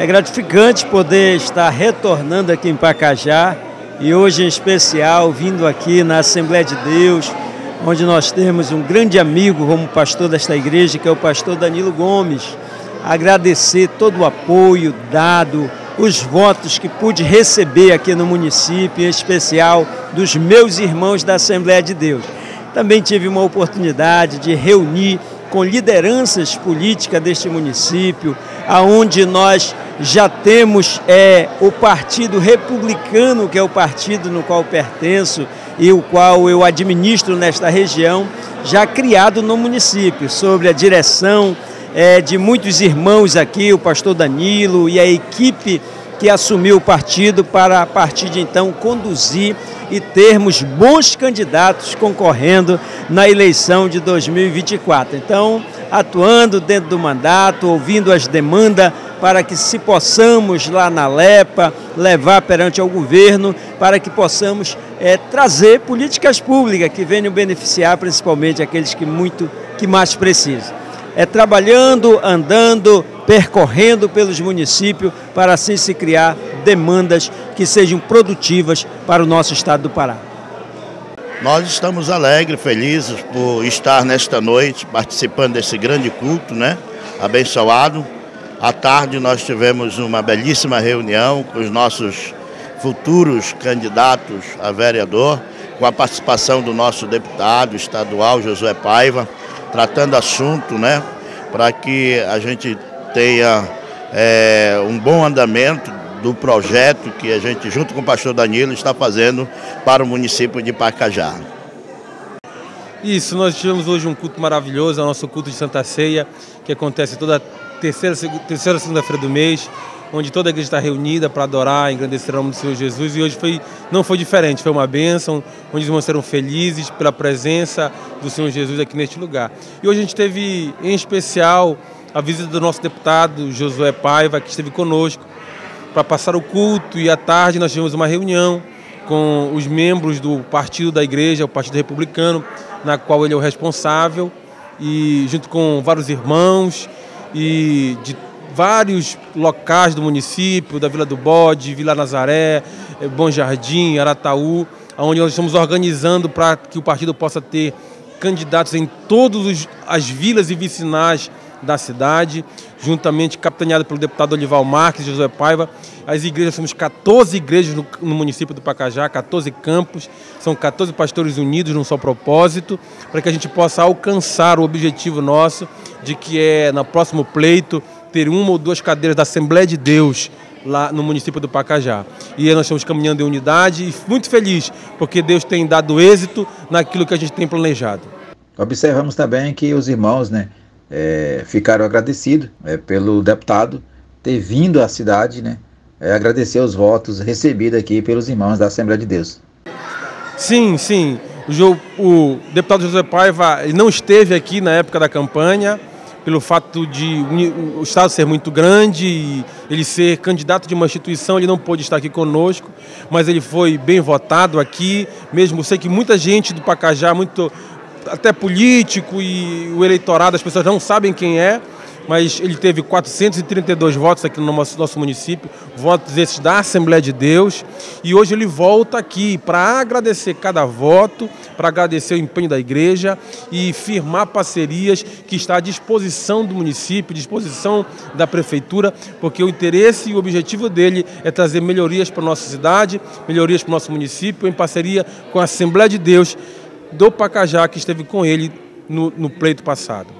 É gratificante poder estar retornando aqui em Pacajá e hoje em especial vindo aqui na Assembleia de Deus, onde nós temos um grande amigo como pastor desta igreja, que é o pastor Danilo Gomes. Agradecer todo o apoio dado, os votos que pude receber aqui no município, em especial dos meus irmãos da Assembleia de Deus. Também tive uma oportunidade de reunir com lideranças políticas deste município, aonde nós já temos é, o Partido Republicano, que é o partido no qual pertenço e o qual eu administro nesta região, já criado no município, sobre a direção é, de muitos irmãos aqui, o pastor Danilo e a equipe que assumiu o partido para, a partir de então, conduzir e termos bons candidatos concorrendo na eleição de 2024. Então, atuando dentro do mandato, ouvindo as demandas para que se possamos lá na LEPA levar perante ao governo para que possamos é, trazer políticas públicas que venham beneficiar principalmente aqueles que muito que mais precisam. É trabalhando, andando, percorrendo pelos municípios para assim se criar demandas que sejam produtivas para o nosso estado do Pará. Nós estamos alegres, felizes por estar nesta noite participando desse grande culto, né? Abençoado. À tarde nós tivemos uma belíssima reunião com os nossos futuros candidatos a vereador, com a participação do nosso deputado estadual Josué Paiva, tratando assunto, né? Para que a gente tenha é, um bom andamento do projeto que a gente, junto com o pastor Danilo, está fazendo para o município de Pacajá. Isso, nós tivemos hoje um culto maravilhoso, é o nosso culto de Santa Ceia, que acontece toda terceira, terceira segunda-feira do mês, onde toda a igreja está reunida para adorar, engrandecer o nome do Senhor Jesus. E hoje foi, não foi diferente, foi uma bênção, onde os serão felizes pela presença do Senhor Jesus aqui neste lugar. E hoje a gente teve, em especial, a visita do nosso deputado Josué Paiva, que esteve conosco para passar o culto. E à tarde nós tivemos uma reunião com os membros do partido da igreja, o Partido Republicano, na qual ele é o responsável, e junto com vários irmãos e de vários locais do município, da Vila do Bode, Vila Nazaré, eh, Bom Jardim, Arataú, onde nós estamos organizando para que o partido possa ter candidatos em todas as vilas e vicinais da cidade, juntamente capitaneado pelo deputado Olival Marques José Paiva. As igrejas, somos 14 igrejas no, no, município do Pacajá, 14 campos, são 14 pastores unidos num só propósito, para que a gente possa alcançar o objetivo nosso de que é, no próximo pleito, ter uma ou duas cadeiras da Assembleia de Deus lá no município do Pacajá. E nós estamos caminhando em unidade e muito feliz, porque Deus tem dado êxito naquilo que a gente tem planejado. Observamos também que os irmãos, né, é, ficaram agradecidos é, pelo deputado ter vindo à cidade, né? É, agradecer os votos recebidos aqui pelos irmãos da Assembleia de Deus. Sim, sim. O, o deputado José Paiva não esteve aqui na época da campanha, pelo fato de o Estado ser muito grande e ele ser candidato de uma instituição, ele não pôde estar aqui conosco, mas ele foi bem votado aqui, mesmo sei que muita gente do Pacajá, muito até político e o eleitorado, as pessoas não sabem quem é, mas ele teve 432 votos aqui no nosso, município, votos esses da Assembleia de Deus, e hoje ele volta aqui para agradecer cada voto, para agradecer o empenho da igreja e firmar parcerias que está à disposição do município, à disposição da prefeitura, porque o interesse e o objetivo dele é trazer melhorias para a nossa cidade, melhorias para o nosso município, em parceria com a Assembleia de Deus do Pacajá, que esteve com ele no, no pleito passado.